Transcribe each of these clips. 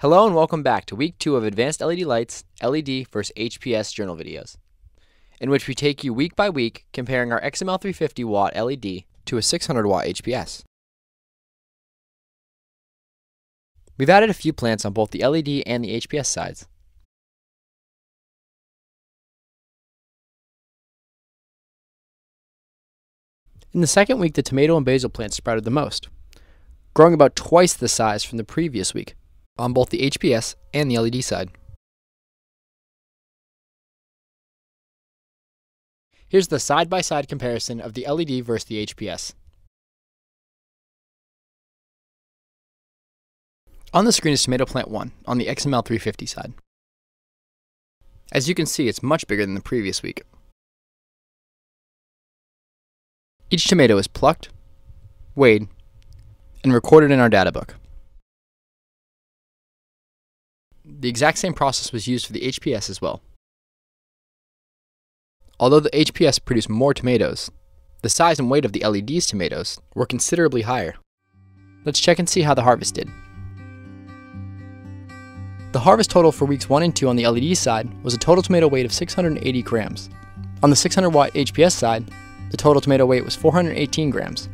Hello and welcome back to week two of Advanced LED Lights LED vs HPS journal videos, in which we take you week by week comparing our XML 350 watt LED to a 600 watt HPS. We've added a few plants on both the LED and the HPS sides. In the second week, the tomato and basil plants sprouted the most, growing about twice the size from the previous week on both the HPS and the LED side. Here's the side-by-side comparison of the LED versus the HPS. On the screen is tomato plant 1 on the XML 350 side. As you can see, it's much bigger than the previous week. Each tomato is plucked, weighed, and recorded in our data book. The exact same process was used for the HPS as well. Although the HPS produced more tomatoes, the size and weight of the LED's tomatoes were considerably higher. Let's check and see how the harvest did. The harvest total for weeks 1 and 2 on the LED side was a total tomato weight of 680 grams. On the 600 watt HPS side, the total tomato weight was 418 grams.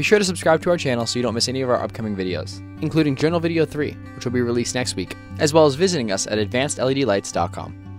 Be sure to subscribe to our channel so you don't miss any of our upcoming videos, including Journal Video 3, which will be released next week, as well as visiting us at advancedledlights.com.